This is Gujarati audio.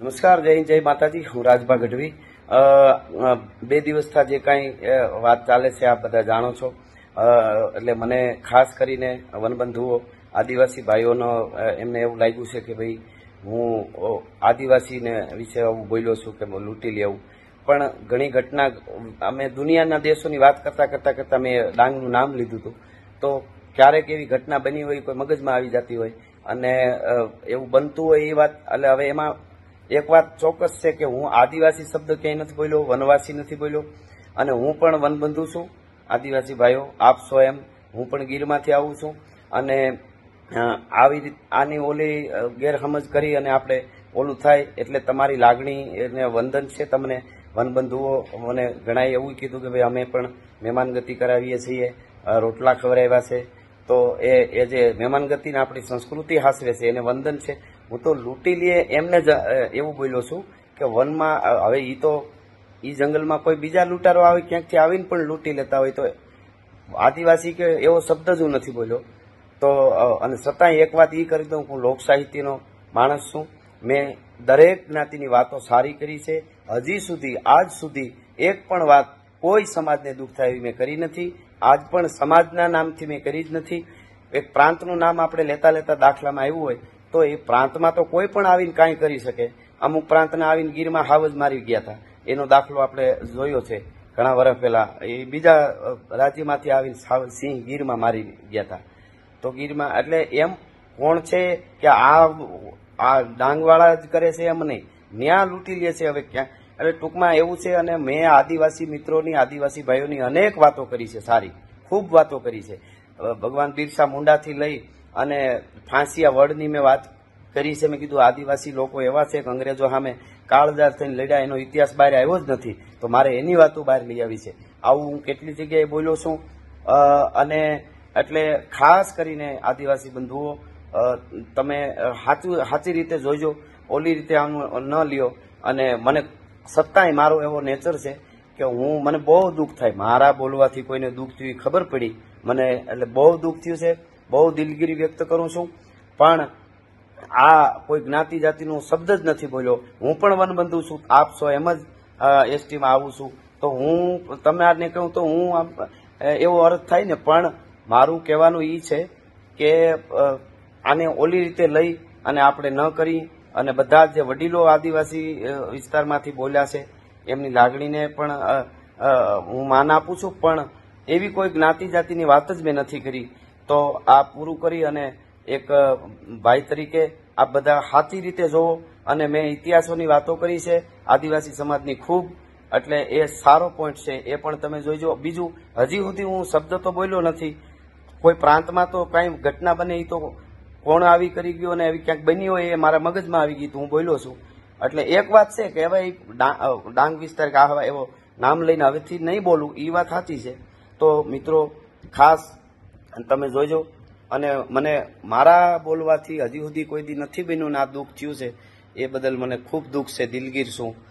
નમસ્કાર, જય જય માતાજી. હું રાજભા ગઢવી. બે દિવસથી જે કાંઈ વાત ચાલે છે, આપ બધા જાણો છો. એટલે મને ખાસ કરીને વનબંધુઓ, આદિવાસી ભાઈઓનો એમને એવું લાગ્યું છે કે ભાઈ, હું આદિવાસીને વિશે આવું બોલ્યો છું કે લૂંટી લેવું પણ ઘણી ઘટના, અમે દુનિયાના દેશોની વાત કરતા કરતા કરતા મેં ડાંગનું નામ લીધું હતું. તો ક્યારેક એવી ઘટના બની હોય, કોઈ મગજમાં આવી જતી હોય, અને એવું બનતું હોય એ વાત, એટલે હવે એમાં એક વાત ચોક્કસ છે કે હું આદિવાસી શબ્દ ક્યાંય નથી બોલ્યો, વનવાસી નથી બોલ્યો, અને હું પણ વનબંધુ છું. આદિવાસી ભાઈઓ, આપ સ્વયં હું પણ ગીરમાંથી આવું છું. અને આવી રીત, આની ઓલી ગેરસમજ કરી અને આપણે ઓલું થાય એટલે તમારી લાગણી એને વંદન છે. તમને વનબંધુઓ મને ઘણાએ એવું કીધું કે ભાઈ અમે પણ મહેમાનગતિ કરાવીએ છીએ રોટલા ખવડાવ્યા છે. તો એ એ જે મહેમાનગતિને આપણી સંસ્કૃતિ હાસવે છે, એને વંદન છે. હું તો લૂંટી લઈએ એમને જ એવું બોલ્યો છું કે વનમાં હવે એ તો એ જંગલમાં કોઈ બીજા લૂંટારો આવે ક્યાંકથી આવીને પણ લૂંટી લેતા હોય તો આદિવાસી કે એવો શબ્દ જ હું નથી બોલ્યો. તો અને છતાંય એક વાત એ કરી દઉં હું લોક સાહિત્યનો માણસ છું. મેં દરેક જ્ઞાતિની વાતો સારી કરી છે. હજી સુધી, આજ સુધી એક પણ વાત કોઈ સમાજને દુઃખ થાય એવી મેં કરી નથી. આજ પણ સમાજના નામથી મેં કરી જ નથી. એક પ્રાંતનું નામ આપણે લેતા લેતા દાખલામાં આવ્યું હોય તો એ પ્રાંતમાં તો કોઈ પણ આવીને કાંઈ કરી શકે. અમુક પ્રાંતના આવીને ગીરમાં હાવ જ મારી ગયા હતા. એનો દાખલો આપણે જોયો છે ઘણા વર્ષ પહેલા. એ બીજા રાજ્યમાંથી આવીને સિંહ ગીરમાં મારી ગયા હતા. તો ગીરમાં, એટલે એમ કોણ છે કે આ આ ડાંગવાળા જ કરે છે એમ નહીં. ન્યા લૂંટી લે છે હવે ક્યાં. એટલે ટૂંકમાં એવું છે અને મેં આદિવાસી મિત્રોની, આદિવાસી ભાઈઓની અનેક વાતો કરી છે, સારી. ખૂબ વાતો કરી છે. ભગવાન બિરસા મુંડાથી લઈ અને ફાંસિયા વડની મેં વાત કરી છે. મેં કીધું, આદિવાસી લોકો એવા છે કે અંગ્રેજો સામે કાળજાર થઈને લડ્યા, એનો ઇતિહાસ બહાર આવ્યો જ નથી. તો મારે એની વાતો બહાર લઈ આવી છે. આવું હું કેટલી જગ્યાએ બોલ્યો છું? અને એટલે ખાસ કરીને આદિવાસી બંધુઓ તમે સાચું સાચી રીતે જોઈજો ઓલી રીતે આનું ન લ્યો. અને મને સત્તાય મારો એવો નેચર છે કે હું, મને બહુ દુઃખ થાય. મારા બોલવાથી કોઈને દુઃખ થયું ખબર પડી. મને એટલે બહુ દુઃખ થયું છે. બહુ દિલગીરી વ્યક્ત કરું છું. પણ આ કોઈ જ્ઞાતિ જાતિનો શબ્દ જ નથી બોલ્યો. હું પણ વનબંધુ છું. આપ છો એમ જ એસટીમાં આવું છું. તો હું, તમે આને કહું તો હું એવો અર્થ થાય ને. પણ મારું કહેવાનું એ છે કે આને ઓલી રીતે લઈ અને આપણે ન કરી અને બધા જે વડીલો આદિવાસી વિસ્તારમાંથી બોલ્યા છે, એમની લાગણીને પણ હું માન આપું છું. પણ એવી કોઈ જ્ઞાતિ જાતિની વાત જ મેં નથી કરી. તો આ પૂરું કરી અને એક ભાઈ તરીકે આ બધા હાથી રીતે જોવો. અને મેં ઇતિહાસોની વાતો કરી છે. આદિવાસી સમાજની ખૂબ. એટલે એ સારો પોઈન્ટ છે. એ પણ તમે જોઈજો બીજું, હજી સુધી હું શબ્દ તો બોલ્યો નથી. કોઈ પ્રાંતમાં તો કાંઈ ઘટના બને એ તો કોણ આવી કરી ગયો અને એવી ક્યાંક બની હોય એ મારા મગજમાં આવી ગયું હું બોલ્યો છું. એટલે એક વાત છે કે હવે ડાંગ વિસ્તાર કે આ એવો નામ લઈને હવેથી નહીં બોલું. એ વાત સાચી છે. તો મિત્રો, ખાસ તમે જોઈજો અને મને મારા બોલવાથી હજી સુધી કોઈ દી નથી બન્યું ને આ દુઃખ થયું છે. એ બદલ મને ખૂબ દુઃખ છે. દિલગીર છું.